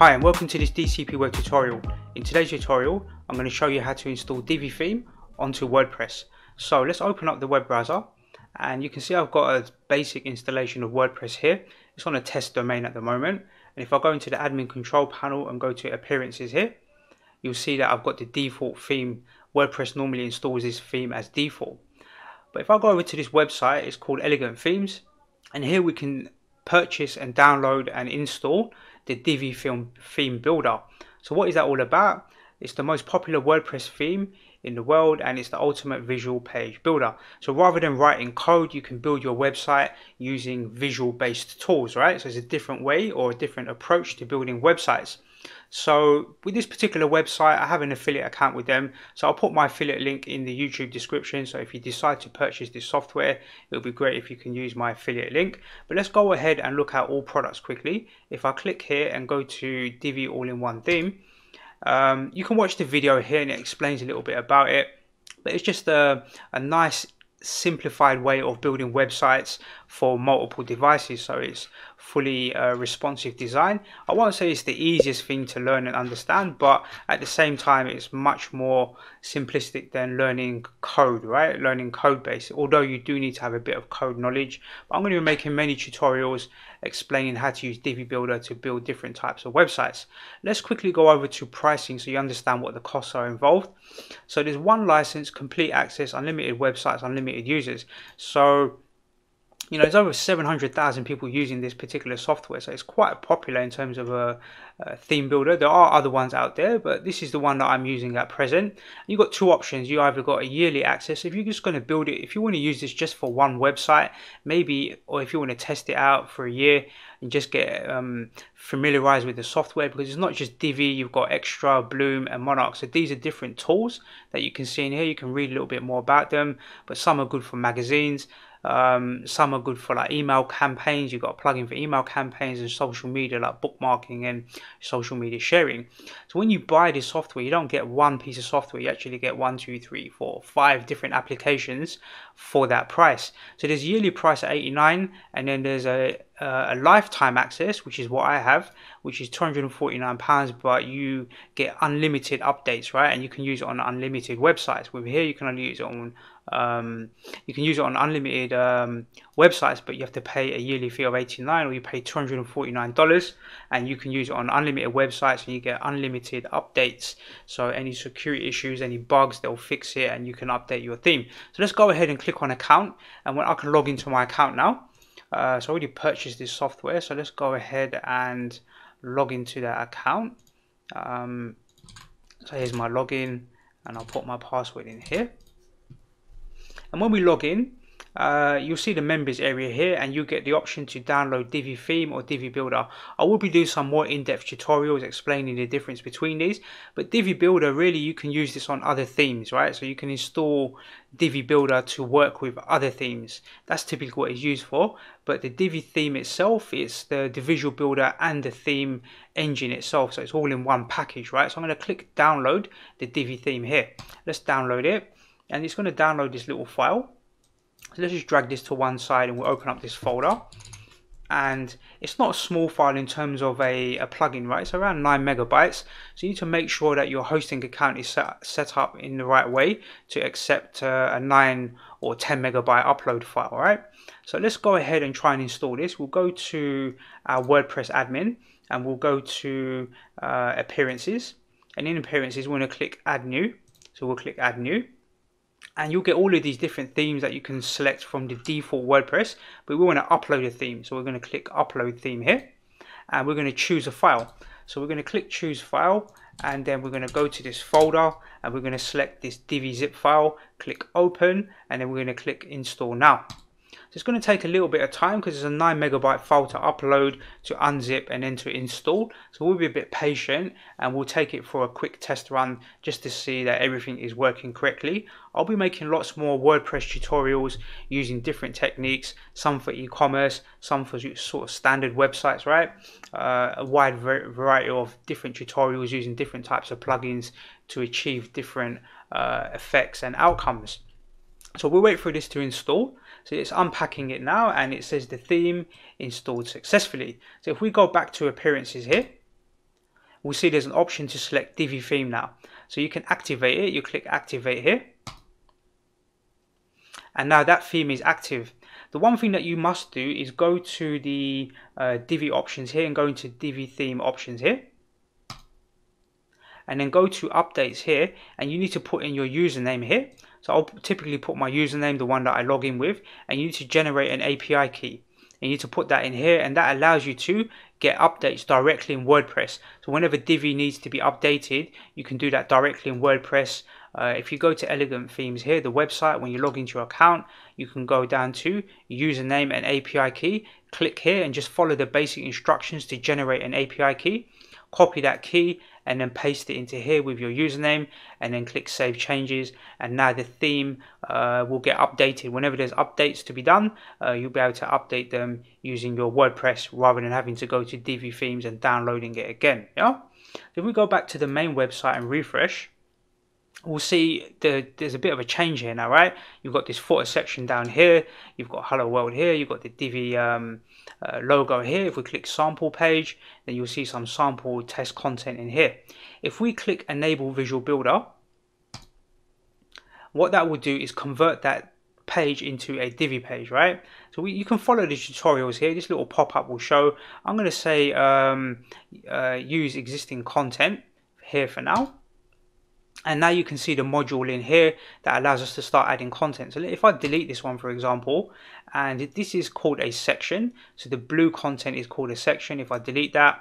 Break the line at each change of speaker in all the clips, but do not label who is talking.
Hi and welcome to this DCP Web tutorial. In today's tutorial I'm going to show you how to install Divi theme onto WordPress. So let's open up the web browser and you can see I've got a basic installation of WordPress here. It's on a test domain at the moment and if I go into the admin control panel and go to appearances here you'll see that I've got the default theme. WordPress normally installs this theme as default. But if I go over to this website it's called Elegant Themes and here we can purchase and download and install the Divi Film Theme Builder. So what is that all about? It's the most popular WordPress theme in the world and it's the ultimate visual page builder. So rather than writing code, you can build your website using visual based tools, right? So it's a different way or a different approach to building websites. So with this particular website, I have an affiliate account with them. So I'll put my affiliate link in the YouTube description. So if you decide to purchase this software, it'll be great if you can use my affiliate link. But let's go ahead and look at all products quickly. If I click here and go to Divi All-in-One Theme, um, you can watch the video here and it explains a little bit about it. But it's just a, a nice simplified way of building websites for multiple devices so it's fully uh, responsive design. I won't say it's the easiest thing to learn and understand but at the same time it's much more simplistic than learning code right? Learning code base. Although you do need to have a bit of code knowledge but i'm going to be making many tutorials explaining how to use divi builder to build different types of websites. Let's quickly go over to pricing so you understand what the costs are involved. So there's one license complete access unlimited websites unlimited unlimited users. So you know, there's over 700,000 people using this particular software, so it's quite popular in terms of a, a, theme builder. There are other ones out there, but this is the one that I'm using at present. You've got two options. You either got a yearly access, if you're just going to build it, if you want to use this just for one website, maybe, or if you want to test it out for a year and just get um, familiarized with the software, because it's not just Divi, you've got Extra, Bloom, and Monarch. So these are different tools that you can see in here. You can read a little bit more about them, but some are good for magazines. Um, some are good for like email campaigns. You've got a plugin for email campaigns and social media like bookmarking and social media sharing. So when you buy this software, you don't get one piece of software. You actually get one, two, three, four, five different applications for that price. So there's yearly price at 89 and then there's a a lifetime access, which is what I have, which is 249 pounds, but you get unlimited updates, right? And you can use it on unlimited websites. With here, you can only use it on um, you can use it on unlimited um, websites, but you have to pay a yearly fee of 89 or you pay $249 and you can use it on unlimited websites and you get unlimited updates. So any security issues, any bugs, they'll fix it and you can update your theme. So let's go ahead and click on account and when I can log into my account now. Uh, so I already purchased this software. So let's go ahead and log into that account. Um, so here's my login and I'll put my password in here. And when we log in, uh, you'll see the members area here and you get the option to download Divi theme or Divi builder. I will be doing some more in-depth tutorials explaining the difference between these but Divi builder really you can use this on other themes right? So you can install Divi builder to work with other themes. That's typically what it's used for but the Divi theme itself is the, the visual builder and the theme engine itself so it's all in one package right? So I'm going to click download the Divi theme here. Let's download it and it's going to download this little file so let's just drag this to one side and we'll open up this folder. And it's not a small file in terms of a, a plugin right? It's around 9 megabytes. So you need to make sure that your hosting account is set, set up in the right way to accept uh, a 9 or 10 megabyte upload file right? So let's go ahead and try and install this. We'll go to our WordPress admin and we'll go to uh, appearances. And in appearances we're going to click add new. So we'll click add new and you'll get all of these different themes that you can select from the default WordPress but we want to upload a theme. So we're going to click upload theme here and we're going to choose a file. So we're going to click choose file and then we're going to go to this folder and we're going to select this divi zip file click open and then we're going to click install now so it's going to take a little bit of time because it's a 9 megabyte file to upload, to unzip and then to install. So we'll be a bit patient and we'll take it for a quick test run just to see that everything is working correctly. I'll be making lots more WordPress tutorials using different techniques, some for e-commerce, some for sort of standard websites, right? Uh, a wide variety of different tutorials using different types of plugins to achieve different uh, effects and outcomes. So we'll wait for this to install. So it's unpacking it now and it says the theme installed successfully. So if we go back to appearances here, we'll see there's an option to select Divi theme now. So you can activate it, you click activate here. And now that theme is active. The one thing that you must do is go to the uh, Divi options here and go into Divi theme options here. And then go to updates here and you need to put in your username here. So I'll typically put my username, the one that I log in with, and you need to generate an API key. You need to put that in here and that allows you to get updates directly in WordPress. So whenever Divi needs to be updated, you can do that directly in WordPress. Uh, if you go to Elegant Themes here, the website, when you log into your account, you can go down to username and API key, click here and just follow the basic instructions to generate an API key. Copy that key and then paste it into here with your username and then click save changes and now the theme uh, will get updated whenever there's updates to be done uh, you'll be able to update them using your WordPress rather than having to go to Divi themes and downloading it again yeah if we go back to the main website and refresh we'll see the, there's a bit of a change here now, right? You've got this footer section down here. You've got Hello World here. You've got the Divi um, uh, logo here. If we click sample page, then you'll see some sample test content in here. If we click enable visual builder, what that will do is convert that page into a Divi page, right? So we, you can follow the tutorials here. This little pop-up will show. I'm going to say um, uh, use existing content here for now and now you can see the module in here that allows us to start adding content. So if I delete this one for example and this is called a section. So the blue content is called a section. If I delete that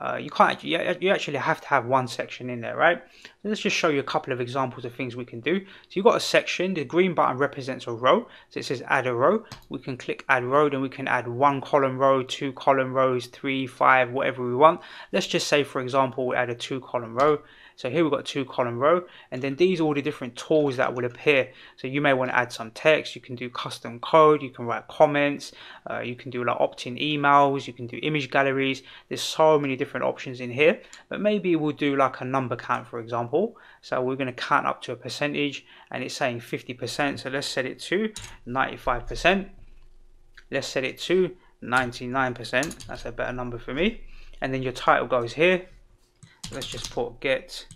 uh, you can't you actually have to have one section in there right? So let's just show you a couple of examples of things we can do. So you've got a section. The green button represents a row. So it says add a row. We can click add row. Then we can add one column row two column rows three five whatever we want. Let's just say for example we add a two column row so here we've got two column row and then these are all the different tools that will appear. So you may want to add some text, you can do custom code, you can write comments, uh, you can do like opt-in emails, you can do image galleries. There's so many different options in here, but maybe we'll do like a number count for example. So we're going to count up to a percentage and it's saying 50%. So let's set it to 95%. Let's set it to 99%. That's a better number for me. And then your title goes here let's just put get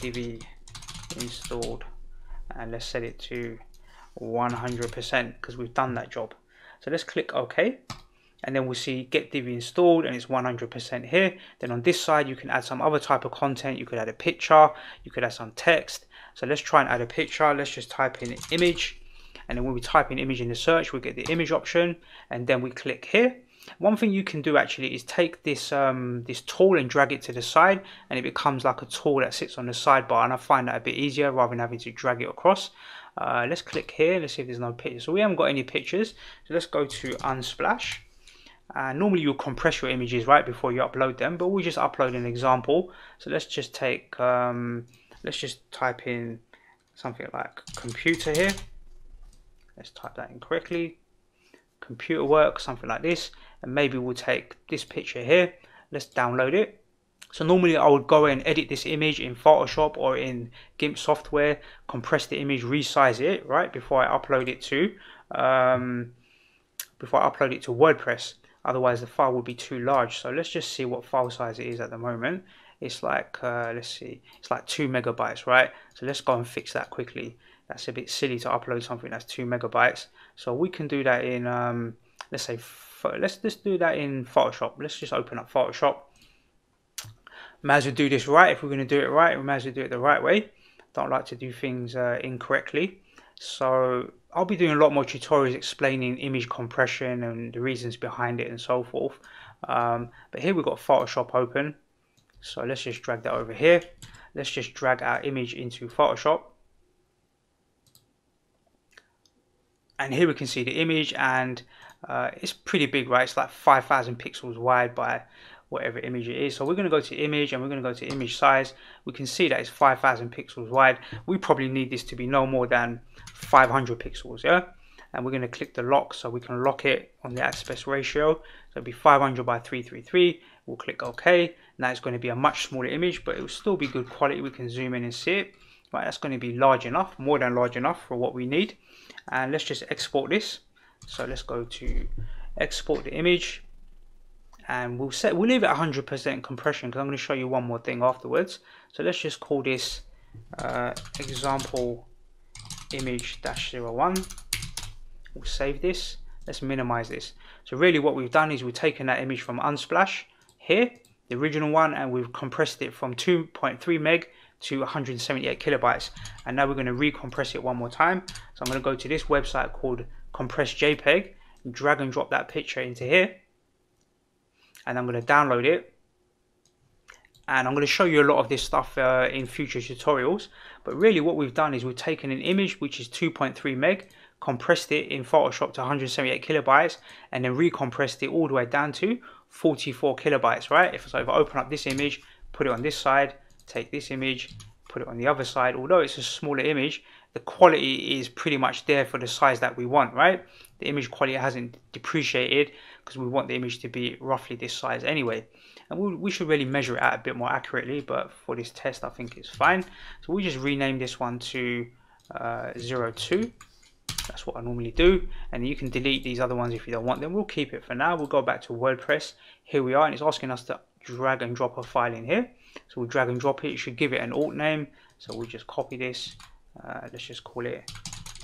divi installed and let's set it to 100% because we've done that job. So let's click OK and then we'll see get divi installed and it's 100% here. Then on this side you can add some other type of content. You could add a picture you could add some text. So let's try and add a picture. Let's just type in image. And then when we type in image in the search we get the image option and then we click here one thing you can do actually is take this um, this tool and drag it to the side and it becomes like a tool that sits on the sidebar and I find that a bit easier rather than having to drag it across. Uh, let's click here, let's see if there's no pictures. So we haven't got any pictures, so let's go to Unsplash. Uh, normally you'll compress your images right before you upload them, but we'll just upload an example. So let's just take, um, let's just type in something like computer here. Let's type that in correctly. Computer work, something like this and maybe we'll take this picture here. Let's download it. So normally I would go and edit this image in Photoshop or in GIMP software compress the image resize it right before I upload it to um, before I upload it to WordPress. Otherwise the file would be too large. So let's just see what file size it is at the moment. It's like uh, let's see it's like two megabytes right? So let's go and fix that quickly. That's a bit silly to upload something that's two megabytes. So we can do that in um, let's say let's just do that in Photoshop. Let's just open up Photoshop. Might as well do this right. If we're going to do it right, we might as well do it the right way. Don't like to do things uh, incorrectly. So I'll be doing a lot more tutorials explaining image compression and the reasons behind it and so forth. Um, but here we've got Photoshop open. So let's just drag that over here. Let's just drag our image into Photoshop. And here we can see the image and uh, it's pretty big right? It's like 5000 pixels wide by whatever image it is. So we're going to go to image and we're going to go to image size. We can see that it's 5000 pixels wide. We probably need this to be no more than 500 pixels yeah? And we're going to click the lock so we can lock it on the aspect ratio. So it'll be 500 by 333 we'll click ok. Now it's going to be a much smaller image but it will still be good quality. We can zoom in and see it right that's going to be large enough more than large enough for what we need. And let's just export this. So let's go to export the image. And we'll set we'll leave it 100% compression because I'm going to show you one more thing afterwards. So let's just call this uh, example image dash 01 we'll save this. Let's minimize this. So really what we've done is we've taken that image from unsplash here the original one and we've compressed it from 2.3 meg to 178 kilobytes. And now we're going to recompress it one more time. So I'm going to go to this website called compress jpeg drag and drop that picture into here. And I'm going to download it. And I'm going to show you a lot of this stuff uh, in future tutorials. But really what we've done is we've taken an image which is 2.3 meg compressed it in Photoshop to 178 kilobytes and then recompressed it all the way down to 44 kilobytes right? If so if I open up this image put it on this side take this image put it on the other side. Although it's a smaller image the quality is pretty much there for the size that we want right? The image quality hasn't depreciated because we want the image to be roughly this size anyway. And we, we should really measure it out a bit more accurately but for this test I think it's fine. So we just rename this one to uh, 02 that's what I normally do. And you can delete these other ones if you don't want them. We'll keep it for now. We'll go back to WordPress. Here we are and it's asking us to drag and drop a file in here so we'll drag and drop it. You should give it an alt name. So we'll just copy this. Uh, let's just call it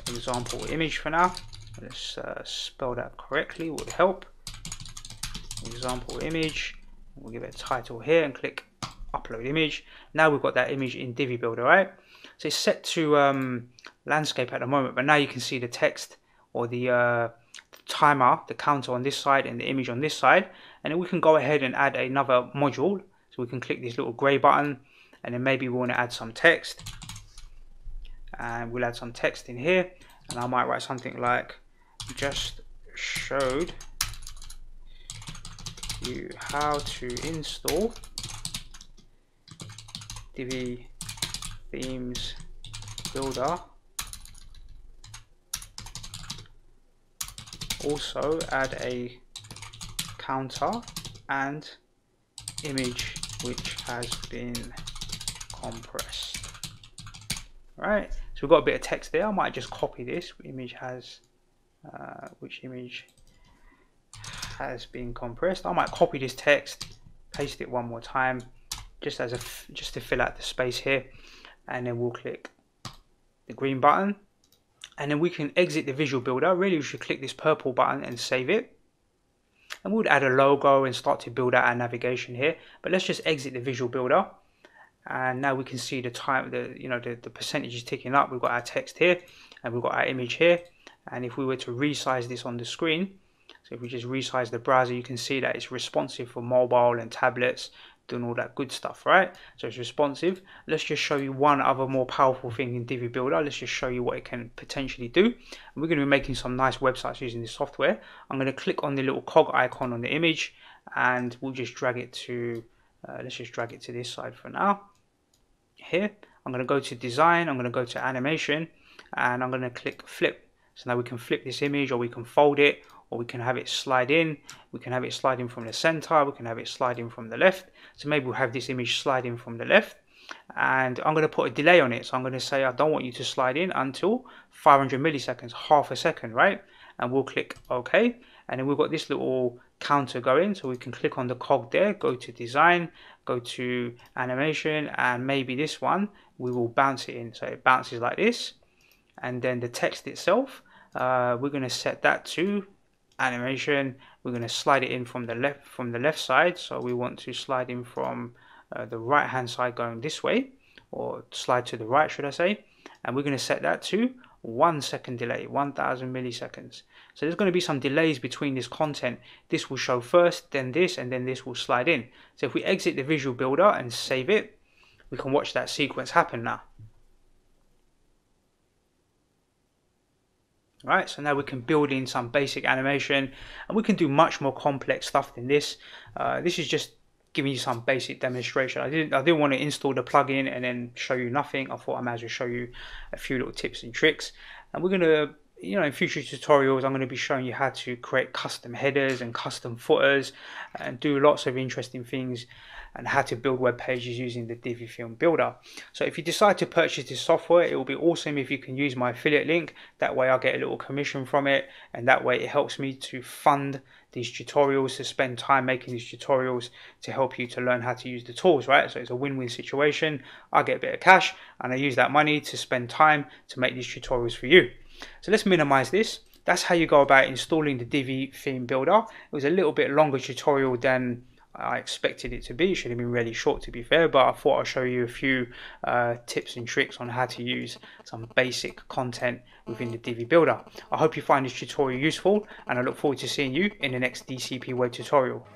example image for now. Let's uh, spell that correctly. Would help. Example image. We'll give it a title here and click upload image. Now we've got that image in Divi Builder right? So it's set to um, landscape at the moment but now you can see the text or the, uh, the timer the counter on this side and the image on this side. And then we can go ahead and add another module so we can click this little gray button and then maybe we want to add some text. And we'll add some text in here and I might write something like just showed you how to install Divi themes builder. Also add a counter and image which has been compressed. Right so we've got a bit of text there I might just copy this image has uh, which image has been compressed. I might copy this text paste it one more time just as a just to fill out the space here. And then we'll click the green button. And then we can exit the visual builder. Really we should click this purple button and save it and we'll add a logo and start to build out our navigation here. But let's just exit the visual builder. And now we can see the time the you know the, the percentage is ticking up. We've got our text here and we've got our image here. And if we were to resize this on the screen so if we just resize the browser you can see that it's responsive for mobile and tablets doing all that good stuff, right? So it's responsive. Let's just show you one other more powerful thing in Divi Builder. Let's just show you what it can potentially do. And we're going to be making some nice websites using this software. I'm going to click on the little cog icon on the image and we'll just drag it to, uh, let's just drag it to this side for now. Here, I'm going to go to design, I'm going to go to animation and I'm going to click flip. So now we can flip this image or we can fold it or we can have it slide in. We can have it sliding from the center we can have it sliding from the left. So maybe we'll have this image sliding from the left. And I'm going to put a delay on it. So I'm going to say I don't want you to slide in until 500 milliseconds half a second right? And we'll click OK. And then we've got this little counter going. So we can click on the cog there go to design go to animation and maybe this one we will bounce it in. So it bounces like this. And then the text itself uh, we're going to set that to animation. We're going to slide it in from the left from the left side. So we want to slide in from uh, the right hand side going this way or slide to the right should I say. And we're going to set that to one second delay 1000 milliseconds. So there's going to be some delays between this content. This will show first then this and then this will slide in. So if we exit the visual builder and save it we can watch that sequence happen now right? So now we can build in some basic animation and we can do much more complex stuff than this. Uh, this is just giving you some basic demonstration. I didn't I didn't want to install the plugin and then show you nothing. I thought I might as well show you a few little tips and tricks. And we're going to you know, in future tutorials, I'm going to be showing you how to create custom headers and custom footers and do lots of interesting things and how to build web pages using the Divi Film Builder. So if you decide to purchase this software, it will be awesome if you can use my affiliate link. That way I get a little commission from it and that way it helps me to fund these tutorials, to spend time making these tutorials to help you to learn how to use the tools, right? So it's a win-win situation. I get a bit of cash and I use that money to spend time to make these tutorials for you. So let's minimize this. That's how you go about installing the Divi theme builder. It was a little bit longer tutorial than I expected it to be. It should have been really short to be fair, but I thought I'll show you a few uh, tips and tricks on how to use some basic content within the Divi Builder. I hope you find this tutorial useful and I look forward to seeing you in the next DCP Web tutorial.